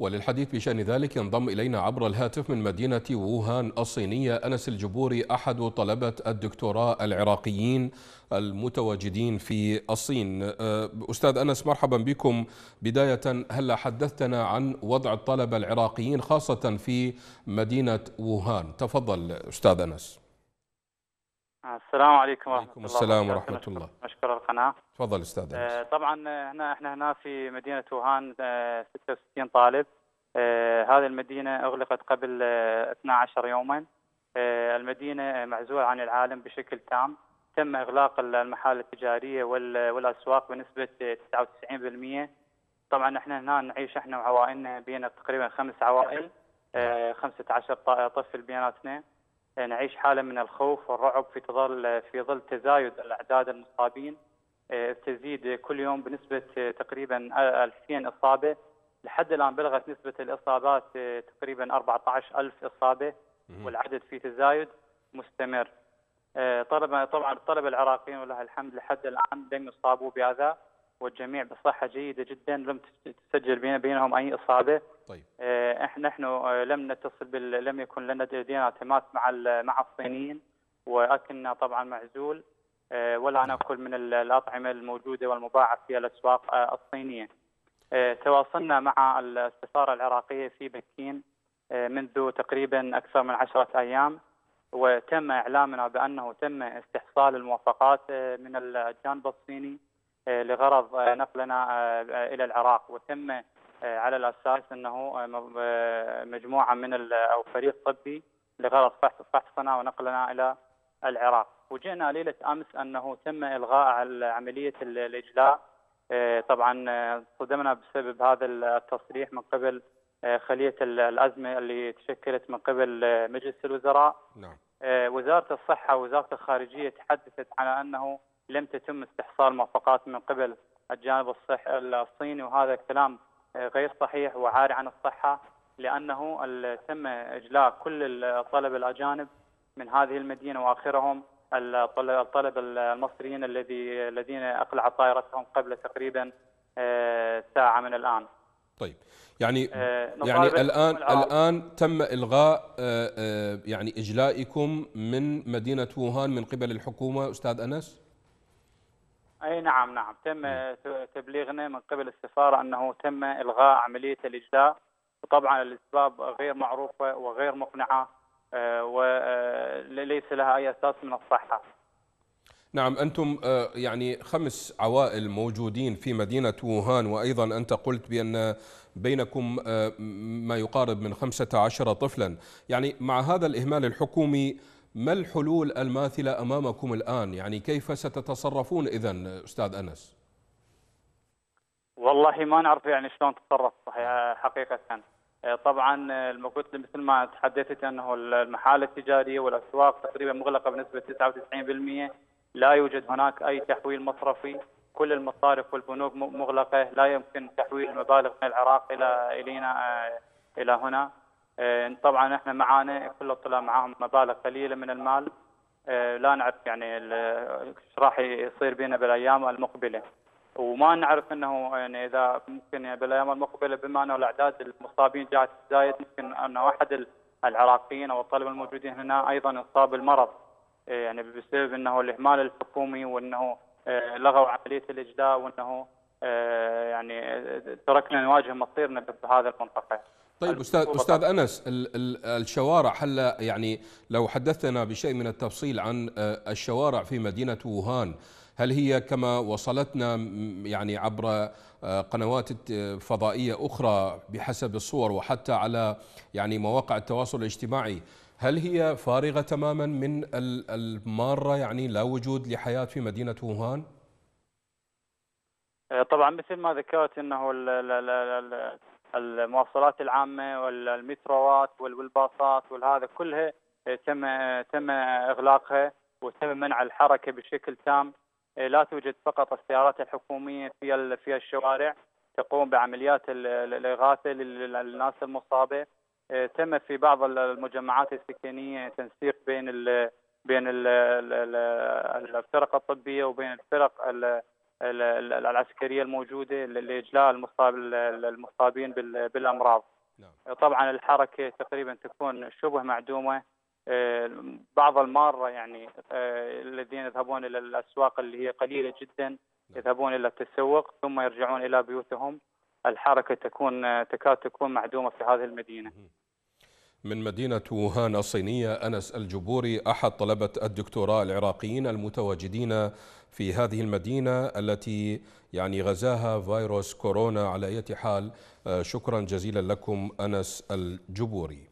وللحديث بشأن ذلك ينضم إلينا عبر الهاتف من مدينة ووهان الصينية أنس الجبوري أحد طلبة الدكتوراه العراقيين المتواجدين في الصين. أستاذ أنس مرحبا بكم. بداية هل حدثتنا عن وضع الطلبة العراقيين خاصة في مدينة ووهان؟ تفضل أستاذ أنس. السلام عليكم ورحمة الله السلام ورحمة الله. مشكور القناة. تفضل أستاذ أنس. طبعا هنا إحنا هنا في مدينة ووهان 66 طالب. هذه المدينة أغلقت قبل 12 يوما. المدينة معزولة عن العالم بشكل تام. تم إغلاق المحال التجارية والأسواق بنسبة 99% طبعا إحنا هنا نعيش إحنا وعوائلنا بين تقريبا خمس عوائل. 15 طفل بيناتنا. نعيش حالة من الخوف والرعب في ظل في ظل تزايد الأعداد المصابين. تزيد كل يوم بنسبة تقريبا 2000 إصابة. لحد الآن بلغت نسبة الإصابات تقريبا 14000 إصابة. والعدد في تزايد مستمر. طلب طبعا الطلبة العراقيين ولله الحمد لحد الآن لم يصابوا بهذا. والجميع بصحة جيدة جدا لم تسجل بين بينهم أي إصابة. طيب. إحنا نحن لم نتصل بال... لم يكن لنا لدينا تماس مع مع الصينيين واكلنا طبعا معزول. ولا نأكل من الأطعمة الموجودة والمباعه في الأسواق الصينية. تواصلنا مع السفاره العراقية في بكين منذ تقريبا أكثر من عشرة أيام. وتم إعلامنا بأنه تم استحصال الموافقات من الجانب الصيني. لغرض نقلنا إلى العراق وتم على الأساس أنه مجموعة من أو فريق طبي لغرض فحص فحصنا ونقلنا إلى العراق. وجئنا ليلة أمس أنه تم إلغاء عملية الإجلاء. طبعا صدمنا بسبب هذا التصريح من قبل خلية الأزمة اللي تشكلت من قبل مجلس الوزراء. نعم. وزارة الصحة ووزارة الخارجية تحدثت على أنه لم تتم استحصال موافقات من قبل الجانب الصحي الصيني وهذا كلام غير صحيح وعاري عن الصحة لأنه تم إجلاء كل الطلبة الأجانب من هذه المدينة وآخرهم الطلبة المصريين الذي الذين أقلعت طائرتهم قبل تقريبا ساعة من الآن طيب يعني يعني الآن الآن تم إلغاء يعني إجلائكم من مدينة ووهان من قبل الحكومة أستاذ أنس؟ أي نعم نعم. تم تبليغنا من قبل السفارة أنه تم إلغاء عملية الإجلاء. وطبعا الإسباب غير معروفة وغير مقنعة وليس لها أي أساس من الصحة. نعم أنتم يعني خمس عوائل موجودين في مدينة ووهان وأيضا أنت قلت بأن بينكم ما يقارب من 15 طفلا، يعني مع هذا الإهمال الحكومي ما الحلول الماثلة أمامكم الآن؟ يعني كيف ستتصرفون إذا أستاذ أنس؟ والله ما نعرف يعني شلون نتصرف حقيقة. طبعا قلت مثل ما تحدثت أنه المحال التجارية والأسواق تقريبا مغلقة بنسبة 99% لا يوجد هناك أي تحويل مصرفي. كل المصارف والبنوك مغلقة لا يمكن تحويل المبالغ من العراق إلى إلينا إلى هنا. طبعا إحنا معانا كل الطلاب معاهم مبالغ قليلة من المال. لا نعرف يعني إيش راح يصير بينا بالأيام المقبلة. وما نعرف إنه يعني إذا ممكن يعني بالأيام المقبلة بما إنه الأعداد المصابين جاءت تزايد ممكن إنه أحد العراقيين أو الطلبة الموجودين هنا أيضا اصاب بالمرض يعني بسبب إنه الإهمال الحكومي وإنه لغوا عملية الاجلاء وإنه يعني تركنا نواجه مصيرنا بهذه المنطقة. طيب أستاذ أستاذ أنس الشوارع هل يعني لو حدثنا بشيء من التفصيل عن الشوارع في مدينة ووهان هل هي كما وصلتنا يعني عبر قنوات فضائية أخرى بحسب الصور وحتى على يعني مواقع التواصل الاجتماعي هل هي فارغة تماما من المارة يعني لا وجود لحياة في مدينة ووهان؟ طبعا مثل ما ذكرت إنه المواصلات العامة والمتروات والباصات والهذا كلها تم تم إغلاقها وتم منع الحركة بشكل تام. لا توجد فقط السيارات الحكومية في في الشوارع تقوم بعمليات الإغاثة للناس المصابة. تم في بعض المجمعات السكنية تنسيق بين بين ال الفرق الطبية وبين الفرق العسكرية الموجودة لاجلاء المصاب المصابين بالأمراض. نعم. طبعا الحركة تقريبا تكون شبه معدومة آه، بعض المارة يعني آه، الذين يذهبون إلى الأسواق اللي هي قليلة جدا نعم. يذهبون إلى التسوق ثم يرجعون إلى بيوتهم الحركة تكون تكاد تكون معدومة في هذه المدينة. من مدينة ووهان الصينية أنس الجبوري أحد طلبة الدكتوراه العراقيين المتواجدين في هذه المدينة التي يعني غزاها فيروس كورونا على أي حال. آه، شكرا جزيلا لكم أنس الجبوري.